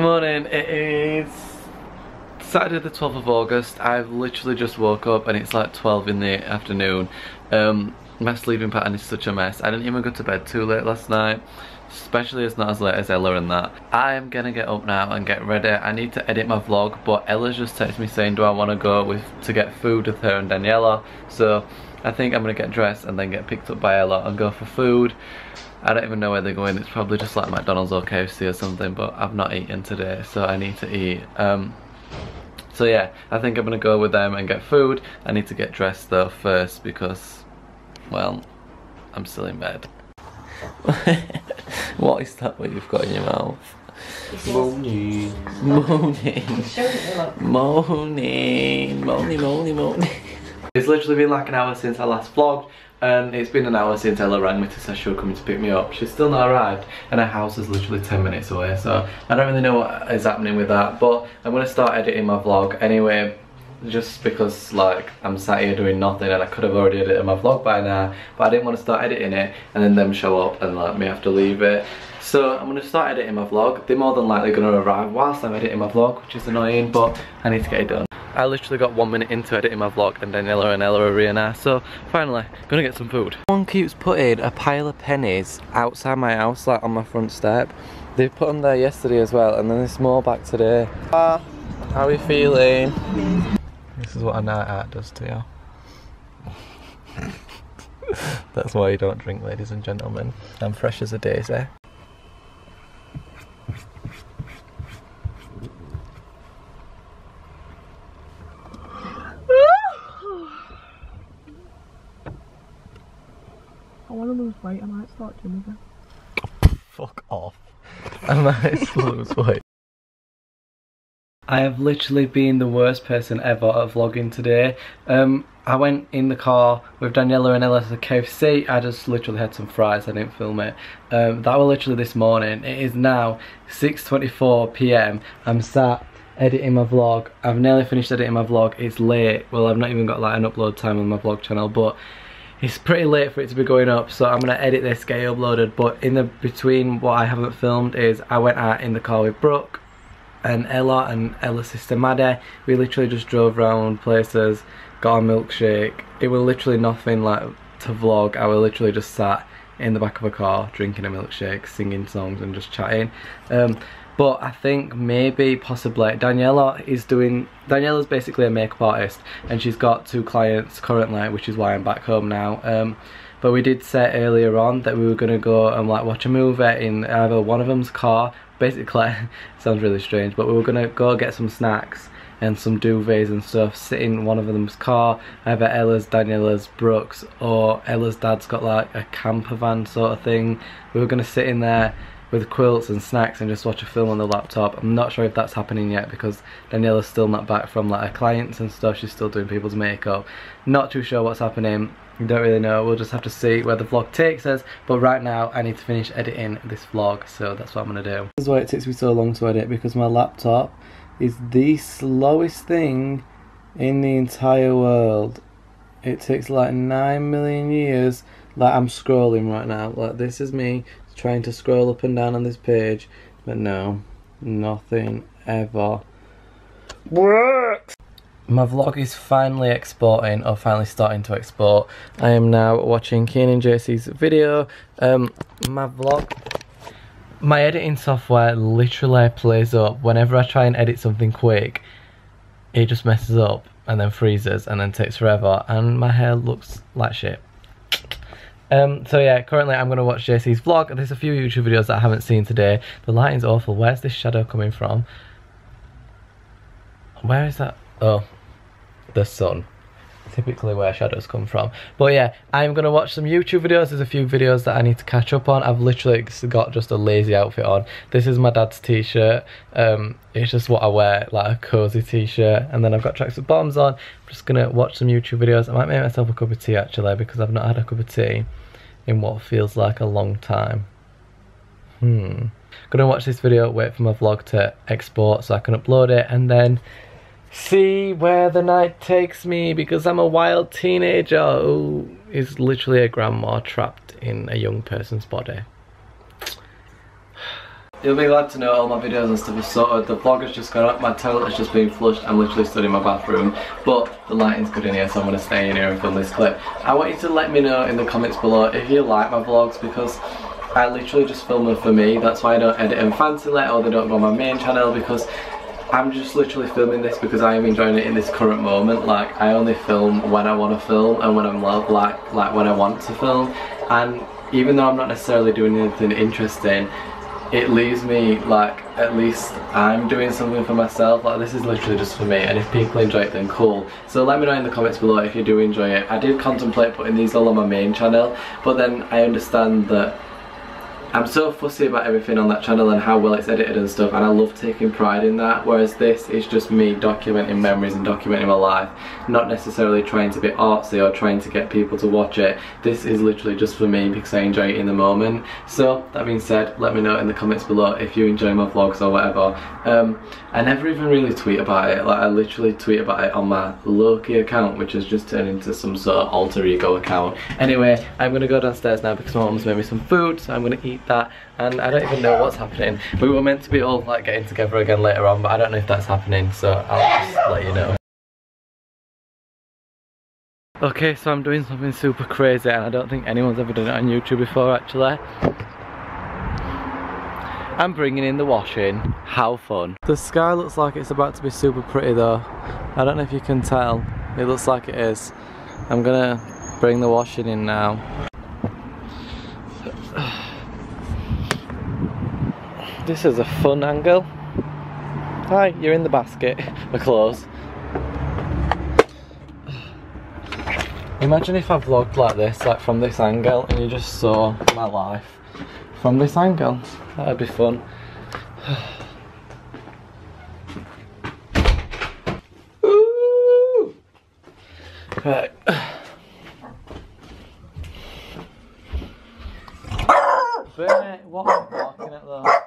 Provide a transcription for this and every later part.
Morning, it is Saturday the 12th of August. I've literally just woke up and it's like 12 in the afternoon. Um, my sleeping pattern is such a mess. I didn't even go to bed too late last night especially it's not as late as Ella and that. I am gonna get up now and get ready. I need to edit my vlog, but Ella's just texted me saying, do I wanna go with to get food with her and Daniela? So I think I'm gonna get dressed and then get picked up by Ella and go for food. I don't even know where they're going. It's probably just like McDonald's or KFC or something, but I've not eaten today, so I need to eat. Um, so yeah, I think I'm gonna go with them and get food. I need to get dressed though first because, well, I'm still in bed. what is that what you've got in your mouth? Moaning. Moaning. Moaning. Moaning, moaning, moaning. It's literally been like an hour since I last vlogged and it's been an hour since Ella rang me to say she was coming to pick me up. She's still not arrived and her house is literally 10 minutes away so I don't really know what is happening with that but I'm going to start editing my vlog anyway just because like I'm sat here doing nothing and I could have already edited my vlog by now but I didn't want to start editing it and then them show up and like me have to leave it. So I'm going to start editing my vlog. They're more than likely going to arrive whilst I'm editing my vlog which is annoying but I need to get it done I literally got one minute into editing my vlog and Daniela and Ella are here now so finally gonna get some food someone keeps putting a pile of pennies outside my house like on my front step they put them there yesterday as well and then there's more back today uh, how are you feeling this is what a night out does to you. That's why you don't drink, ladies and gentlemen. I'm fresh as a daisy. I want to lose weight, I might start gym again. Fuck off. I might lose weight. I have literally been the worst person ever at vlogging today. Um, I went in the car with Daniela and Ella to KFC. I just literally had some fries, I didn't film it. Um, that was literally this morning. It is now 6.24pm. I'm sat editing my vlog. I've nearly finished editing my vlog. It's late. Well, I've not even got like an upload time on my vlog channel, but it's pretty late for it to be going up so I'm gonna edit this get it uploaded but in the between what I haven't filmed is I went out in the car with Brooke and Ella and Ella's sister Maddie. We literally just drove around places, got a milkshake. It was literally nothing like to vlog. I was literally just sat in the back of a car drinking a milkshake, singing songs and just chatting. Um, but I think maybe possibly Daniela is doing Daniela's basically a makeup artist and she's got two clients currently which is why I'm back home now. Um, but we did say earlier on that we were going to go and like watch a movie in either one of them's car. Basically sounds really strange but we were gonna go get some snacks and some duvets and stuff sit in one of them's car either Ella's, Daniela's, Brooks or Ella's dad's got like a camper van sort of thing. We were gonna sit in there with quilts and snacks and just watch a film on the laptop. I'm not sure if that's happening yet because Daniela's still not back from like her clients and stuff. She's still doing people's makeup. Not too sure what's happening. Don't really know. We'll just have to see where the vlog takes us. But right now, I need to finish editing this vlog, so that's what I'm gonna do. This is why it takes me so long to edit because my laptop is the slowest thing in the entire world. It takes like 9 million years. Like I'm scrolling right now. Like this is me trying to scroll up and down on this page. But no, nothing ever works. My vlog is finally exporting, or finally starting to export. I am now watching Kian and JC's video. Um, my vlog, my editing software literally plays up whenever I try and edit something quick. It just messes up and then freezes and then takes forever and my hair looks like shit. Um, so yeah, currently I'm going to watch JC's vlog. There's a few YouTube videos that I haven't seen today. The lighting's awful. Where's this shadow coming from? Where is that? Oh, the sun typically where shadows come from. But yeah i'm gonna watch some youtube videos. There's a few videos that i need to catch up on. I've literally got just a lazy outfit on. This is my dad's t-shirt. Um, it's just what i wear like a cozy t-shirt. And then i've got tracks tracksuit bottoms on. I'm just gonna watch some youtube videos. I might make myself a cup of tea actually because i've not had a cup of tea in what feels like a long time. Hmm. Gonna watch this video wait for my vlog to export so i can upload it and then see where the night takes me because I'm a wild teenager who is literally a grandma trapped in a young person's body. You'll be glad to know all my videos and stuff are sorted. The vlog has just gone up, my toilet has just been flushed. I'm literally stood in my bathroom, but the lighting's good in here, so I'm going to stay in here and film this clip. I want you to let me know in the comments below if you like my vlogs because I literally just film them for me. That's why I don't edit them fancy let or they don't go on my main channel because I'm just literally filming this because I am enjoying it in this current moment. Like I only film when I want to film and when I'm like like when I want to film. And even though I'm not necessarily doing anything interesting, it leaves me like at least I'm doing something for myself like this is literally just for me and if people enjoy it then cool so let me know in the comments below if you do enjoy it I did contemplate putting these all on my main channel but then I understand that I'm so fussy about everything on that channel and how well it's edited and stuff and I love taking pride in that whereas this is just me documenting memories and documenting my life not necessarily trying to be artsy or trying to get people to watch it. This is literally just for me because I enjoy it in the moment. So that being said let me know in the comments below if you enjoy my vlogs or whatever. Um, I never even really tweet about it like I literally tweet about it on my Loki account which has just turned into some sort of alter ego account. Anyway I'm gonna go downstairs now because my mom's made me some food so I'm gonna eat that and I don't even know what's happening. We were meant to be all like getting together again later on but I don't know if that's happening so I'll just let you know. Okay, so I'm doing something super crazy and I don't think anyone's ever done it on YouTube before actually. I'm bringing in the washing. How fun. The sky looks like it's about to be super pretty though. I don't know if you can tell. It looks like it is. I'm gonna bring the washing in now. This is a fun angle. Hi, you're in the basket. We're close. Imagine if I vlogged like this, like from this angle, and you just saw my life from this angle. That'd be fun. right. Bennett, what are you barking at though?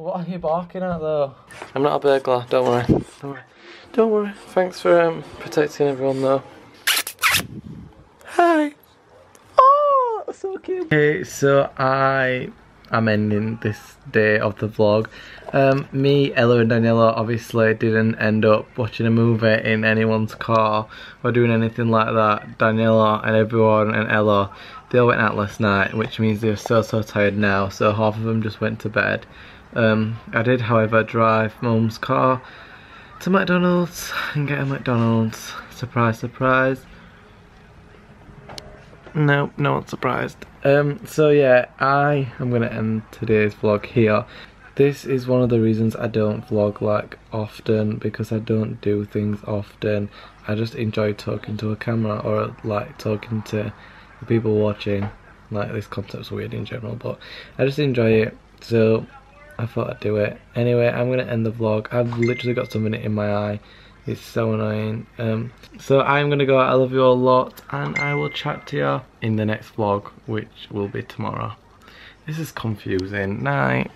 What are you barking at though? I'm not a burglar, don't worry. Don't worry. Don't worry. Thanks for um, protecting everyone though. Hi. Oh, so cute. Okay, so I am ending this day of the vlog. Um, me, Ella and Daniela obviously didn't end up watching a movie in anyone's car or doing anything like that. Daniela and everyone and Ella, they all went out last night, which means they're so, so tired now, so half of them just went to bed. Um, I did, however, drive mum's car to McDonald's and get a McDonald's. Surprise, surprise. No, no one's surprised. Um, so yeah, I am going to end today's vlog here. This is one of the reasons I don't vlog like often because I don't do things often. I just enjoy talking to a camera or like talking to the people watching. Like this concept's weird in general, but I just enjoy it. So I thought I'd do it. Anyway, I'm going to end the vlog. I've literally got something in my eye. It's so annoying. Um, so I'm going to go. I love you all a lot. And I will chat to you in the next vlog, which will be tomorrow. This is confusing. Night.